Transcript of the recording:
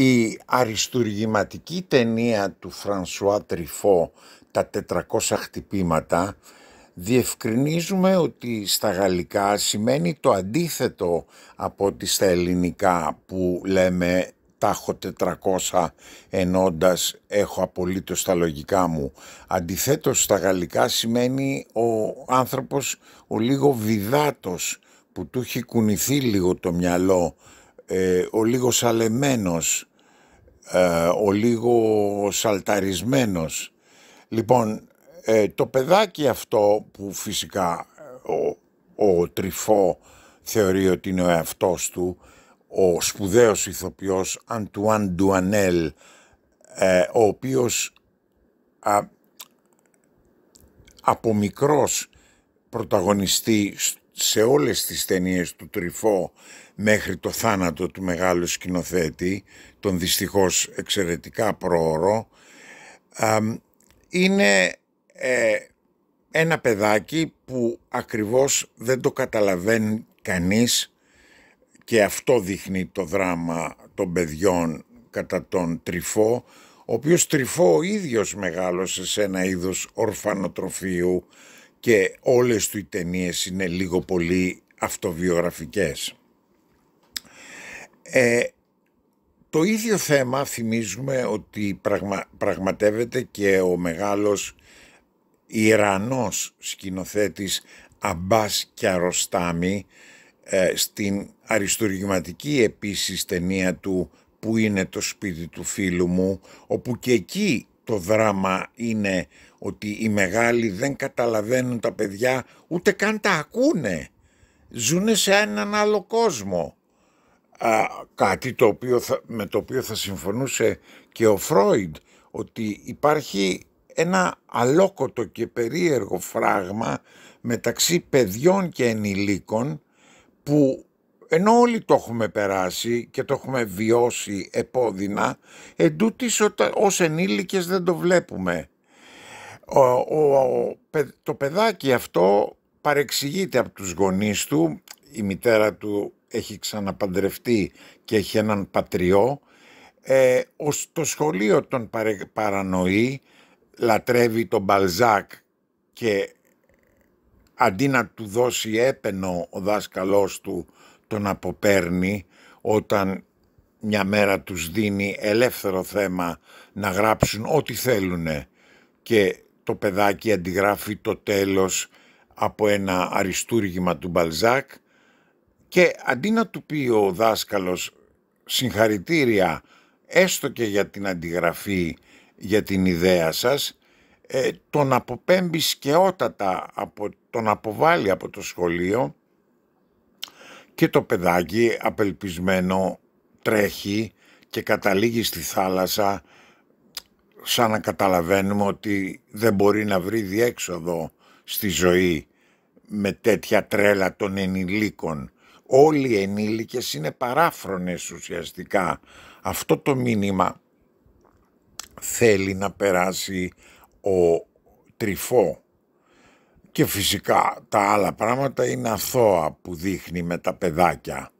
Η αριστουργηματική ταινία του Φρανσουά Τριφό «Τα 400 χτυπήματα» διευκρινίζουμε ότι στα γαλλικά σημαίνει το αντίθετο από ότι στα ελληνικά που λέμε τα έχω 400 ενώντας έχω απολύτως τα λογικά μου. Αντιθέτως στα γαλλικά σημαίνει ο άνθρωπος ο λίγο βιδάτος που του έχει κουνηθεί λίγο το μυαλό, ε, ο λίγο σαλεμένος, ε, ο λίγο σαλταρισμένος. Λοιπόν, ε, το παιδάκι αυτό που φυσικά ο, ο Τριφό θεωρεί ότι είναι ο εαυτός του, ο σπουδαίος ηθοποιός Αντουάν Ντουανέλ, ο οποίος από μικρός πρωταγωνιστή σε όλες τις ταινίες του Τριφό μέχρι το θάνατο του μεγάλου σκηνοθέτη, τον δυστυχώς εξαιρετικά πρόωρο, είναι ε, ένα παιδάκι που ακριβώς δεν το καταλαβαίνει κανείς και αυτό δείχνει το δράμα των παιδιών κατά τον Τριφό, ο οποίος Τριφό ο ίδιος μεγάλωσε σε ένα είδος ορφανοτροφείου και όλες του οι ταινίες είναι λίγο πολύ αυτοβιογραφικές. Ε, το ίδιο θέμα θυμίζουμε ότι πραγματεύεται και ο μεγάλος Ιρανός σκηνοθέτης Αμπάς Κιαροστάμι ε, στην αριστουργηματική επίσης ταινία του που είναι το σπίτι του φίλου μου όπου και εκεί το δράμα είναι ότι οι μεγάλοι δεν καταλαβαίνουν τα παιδιά ούτε καν τα ακούνε. Ζούνε σε έναν άλλο κόσμο. Α, κάτι το οποίο με το οποίο θα συμφωνούσε και ο Φρόιντ ότι υπάρχει ένα αλόκοτο και περίεργο φράγμα μεταξύ παιδιών και ενηλίκων που ενώ όλοι το έχουμε περάσει και το έχουμε βιώσει επώδυνα, εντούτοις ως ενήλικες δεν το βλέπουμε. Ο, το παιδάκι αυτό παρεξηγείται από τους γονείς του, η μητέρα του έχει ξαναπαντρευτεί και έχει έναν πατριό, ε, το σχολείο τον παρανοεί, λατρεύει τον Μπαλζάκ και αντί να του δώσει έπαινο ο δάσκαλός του τον αποπέρνει όταν μια μέρα τους δίνει ελεύθερο θέμα να γράψουν ό,τι θέλουν και το παιδάκι αντιγράφει το τέλος από ένα αριστούργημα του Μπαλζάκ. Και αντί να του πει ο δάσκαλος συγχαρητήρια έστω και για την αντιγραφή για την ιδέα σας ε, τον αποπέμπεις σκαιότατα από, τον αποβάλλει από το σχολείο και το παιδάκι απελπισμένο τρέχει και καταλήγει στη θάλασσα σαν να καταλαβαίνουμε ότι δεν μπορεί να βρει διέξοδο στη ζωή με τέτοια τρέλα των ενηλίκων. Όλοι οι ενήλικες είναι παράφρονες ουσιαστικά. Αυτό το μήνυμα θέλει να περάσει ο τρυφό και φυσικά τα άλλα πράγματα είναι αθώα που δείχνει με τα παιδάκια.